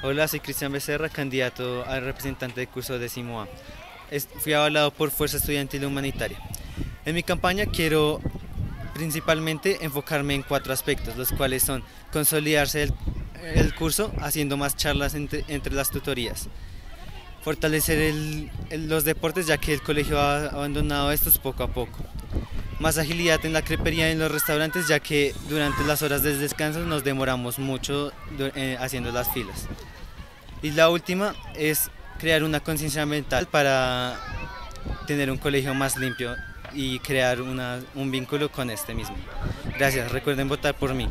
Hola, soy Cristian Becerra, candidato a representante del curso décimo A. Fui avalado por Fuerza Estudiantil Humanitaria. En mi campaña quiero principalmente enfocarme en cuatro aspectos, los cuales son consolidarse el, curso haciendo más charlas entre, las tutorías, fortalecer los deportes ya que el colegio ha abandonado estos poco a poco, más agilidad en la crepería y en los restaurantes ya que durante las horas de descanso nos demoramos mucho eh, haciendo las filas. Y la última es crear una conciencia ambiental para tener un colegio más limpio y crear un vínculo con este mismo. Gracias, recuerden votar por mí.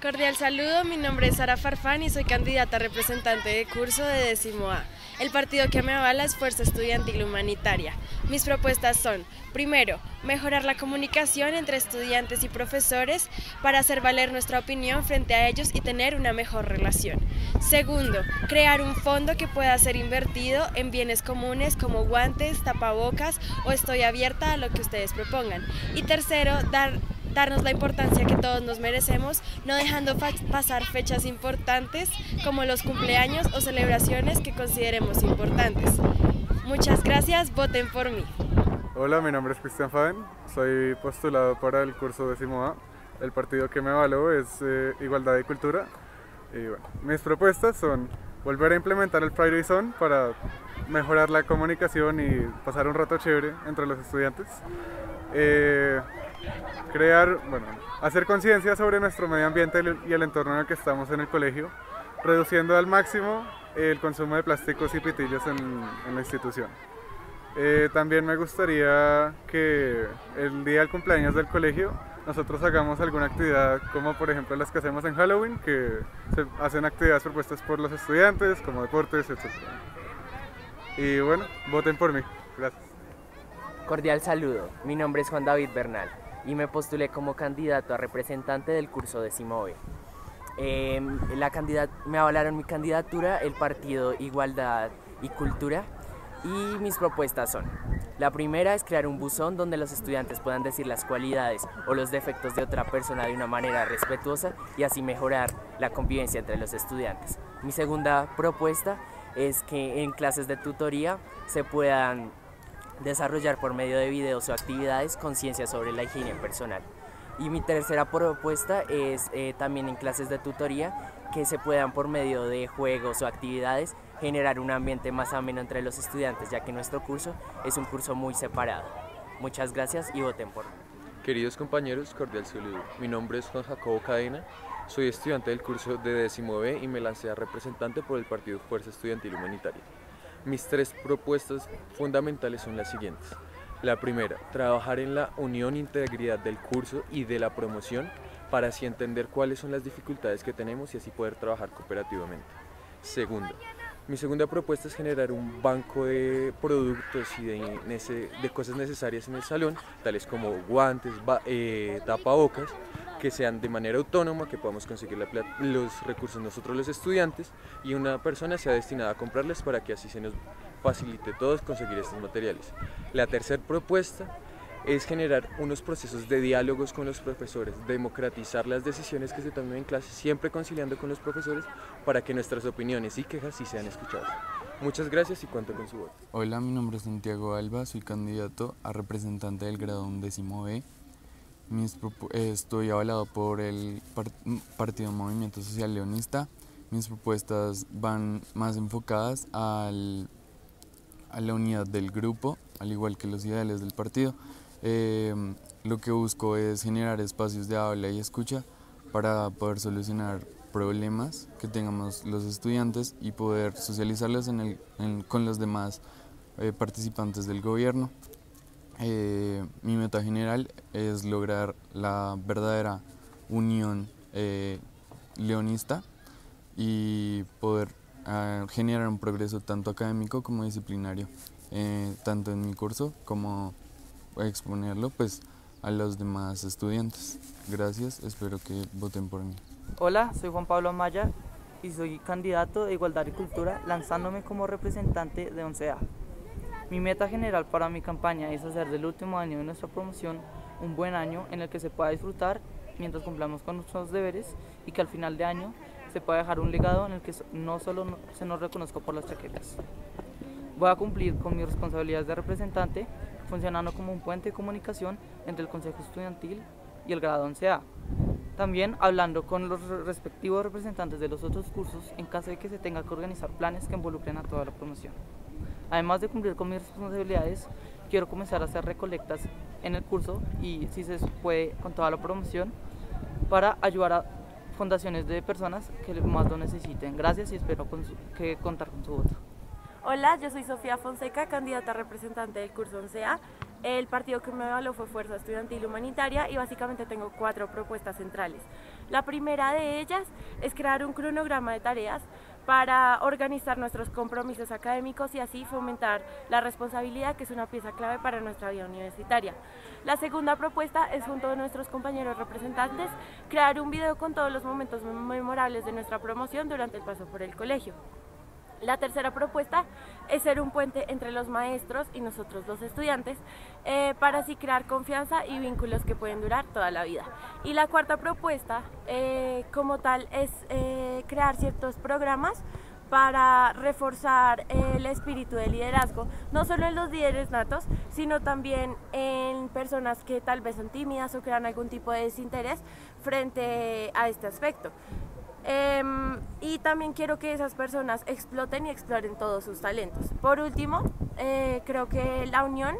Cordial saludo, mi nombre es Sara Farfán y soy candidata representante de curso de décimo A. El partido que me avala es Fuerza Estudiantil Humanitaria. Mis propuestas son, primero, mejorar la comunicación entre estudiantes y profesores para hacer valer nuestra opinión frente a ellos y tener una mejor relación. Segundo, crear un fondo que pueda ser invertido en bienes comunes como guantes, tapabocas o estoy abierta a lo que ustedes propongan. Y tercero, dar darnos la importancia que todos nos merecemos, no dejando pasar fechas importantes como los cumpleaños o celebraciones que consideremos importantes. Muchas gracias, voten por mí. Hola, mi nombre es Cristian Faden, soy postulado para el curso décimo A. El partido que me avaló es eh, Igualdad y Cultura. Y mis propuestas son volver a implementar el Friday Zone para mejorar la comunicación y pasar un rato chévere entre los estudiantes. Eh, crear, bueno, hacer conciencia sobre nuestro medio ambiente y el entorno en el que estamos en el colegio, reduciendo al máximo el consumo de plásticos y pitillos en, la institución. Eh, también me gustaría que el día del cumpleaños del colegio nosotros hagamos alguna actividad como por ejemplo las que hacemos en Halloween, que se hacen actividades propuestas por los estudiantes, como deportes, etc. Y bueno, voten por mí. Gracias. Cordial saludo, mi nombre es Juan David Bernal y me postulé como candidato a representante del curso de Simove. Em, la me avalaron mi candidatura el partido Igualdad y Cultura y mis propuestas son la primera es crear un buzón donde los estudiantes puedan decir las cualidades o los defectos de otra persona de una manera respetuosa y así mejorar la convivencia entre los estudiantes. Mi segunda propuesta es que en clases de tutoría se puedan desarrollar por medio de videos o actividades conciencia sobre la higiene personal. Y mi tercera propuesta es eh, también en clases de tutoría que se puedan por medio de juegos o actividades generar un ambiente más ameno entre los estudiantes, ya que nuestro curso es un curso muy separado. Muchas gracias y voten por mí. Queridos compañeros, cordial saludo. Mi nombre es Juan Jacobo Cadena, soy estudiante del curso de décimo B y me lancé a representante por el Partido Fuerza Estudiantil Humanitaria. Mis tres propuestas fundamentales son las siguientes. La primera, trabajar en la unión e integridad del curso y de la promoción para así entender cuáles son las dificultades que tenemos y así poder trabajar cooperativamente. Segundo, mi segunda propuesta es generar un banco de productos y de, cosas necesarias en el salón, tales como guantes, eh, tapabocas, que sean de manera autónoma, que podamos conseguir los recursos nosotros los estudiantes y una persona sea destinada a comprarles para que así se nos facilite todos conseguir estos materiales. La tercera propuesta es generar unos procesos de diálogos con los profesores, democratizar las decisiones que se tomen en clase, siempre conciliando con los profesores para que nuestras opiniones y quejas sí sean escuchadas. Muchas gracias y cuento con su voto. Hola, mi nombre es Santiago Alba, soy candidato a representante del grado undécimo B. estoy avalado por el Partido Movimiento Social Leonista. Mis propuestas van más enfocadas al, a la unidad del grupo, al igual que los ideales del partido. Eh, lo que busco es generar espacios de habla y escucha para poder solucionar problemas que tengamos los estudiantes y poder socializarlos con los demás eh, participantes del gobierno. Eh, mi meta general es lograr la verdadera unión leonista y poder ah, generar un progreso tanto académico como disciplinario, tanto en mi curso como exponerlo pues a los demás estudiantes. Gracias, espero que voten por mí. Hola, soy Juan Pablo Amaya y soy candidato de Igualdad y Cultura lanzándome como representante de 11A. Mi meta general para mi campaña es hacer del último año de nuestra promoción un buen año en el que se pueda disfrutar mientras cumplamos con nuestros deberes y que al final de año se pueda dejar un legado en el que no solo se nos reconozca por las chaquetas. Voy a cumplir con mis responsabilidades de representante, funcionando como un puente de comunicación entre el Consejo Estudiantil y el grado 11A. También hablando con los respectivos representantes de los otros cursos en caso de que se tenga que organizar planes que involucren a toda la promoción. Además de cumplir con mis responsabilidades, quiero comenzar a hacer recolectas en el curso y si se puede con toda la promoción para ayudar a fundaciones de personas que más lo necesiten. Gracias y espero que contar con su voto. Hola, yo soy Sofía Fonseca, candidata representante del curso 11A. El partido que me evaluó fue Fuerza Estudiantil Humanitaria y básicamente tengo cuatro propuestas centrales. La primera de ellas es crear un cronograma de tareas para organizar nuestros compromisos académicos y así fomentar la responsabilidad que es una pieza clave para nuestra vida universitaria. La segunda propuesta es junto a nuestros compañeros representantes crear un video con todos los momentos memorables de nuestra promoción durante el paso por el colegio. La tercera propuesta es ser un puente entre los maestros y nosotros los estudiantes eh, para así crear confianza y vínculos que pueden durar toda la vida. Y la cuarta propuesta eh, como tal es eh, crear ciertos programas para reforzar el espíritu de liderazgo, no solo en los líderes natos, sino también en personas que tal vez son tímidas o crean algún tipo de desinterés frente a este aspecto. Em, y también quiero que esas personas exploten y exploren todos sus talentos. Por último, eh, creo que la unión,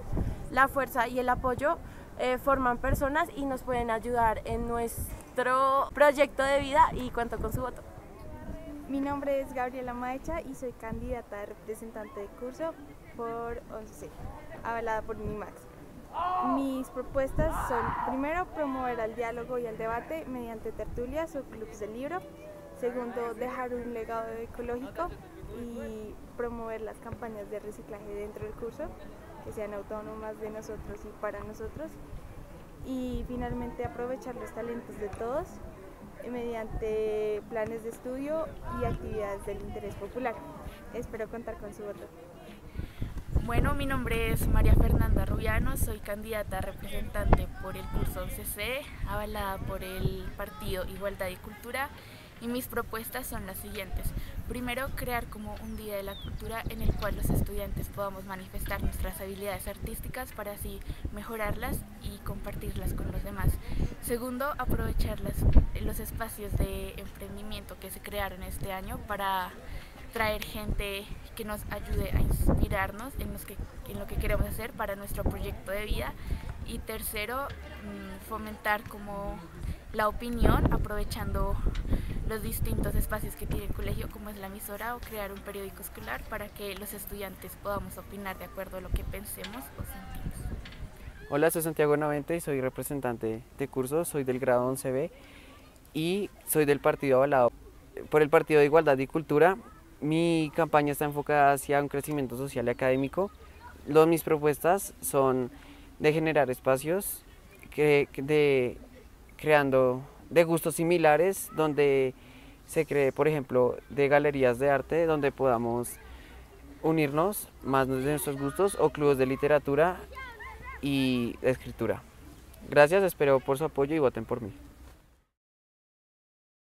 la fuerza y el apoyo eh, forman personas y nos pueden ayudar en nuestro proyecto de vida y cuento con su voto. Mi nombre es Gabriela Maecha y soy candidata a representante de curso por 11, avalada por MIMAX. Mis propuestas son, primero, promover el diálogo y el debate mediante tertulias o clubes de libro. Segundo, dejar un legado ecológico y promover las campañas de reciclaje dentro del curso, que sean autónomas de nosotros y para nosotros. Y finalmente, aprovechar los talentos de todos mediante planes de estudio y actividades del interés popular. Espero contar con su voto. Bueno, mi nombre es María Fernanda Rubiano, soy candidata representante por el curso 11C, avalada por el partido Igualdad y Cultura y mis propuestas son las siguientes. Primero, crear como un día de la cultura en el cual los estudiantes podamos manifestar nuestras habilidades artísticas para así mejorarlas y compartirlas con los demás. Segundo, aprovechar los espacios de emprendimiento que se crearon este año para traer gente que nos ayude a inspirarnos en, en lo que queremos hacer para nuestro proyecto de vida. Y tercero, mm, fomentar como la opinión aprovechando los distintos espacios que tiene el colegio como es la emisora o crear un periódico escolar para que los estudiantes podamos opinar de acuerdo a lo que pensemos o sentimos. Hola, soy Santiago Navente y soy representante de curso, soy del grado 11B y soy del partido avalado por el Partido de Igualdad y Cultura mi campaña está enfocada hacia un crecimiento social y académico. Dos mis propuestas son de generar espacios que, de, creando de gustos similares, donde se cree, por ejemplo, de galerías de arte, donde podamos unirnos más de nuestros gustos, o clubes de literatura y escritura. Gracias, espero por su apoyo y voten por mí.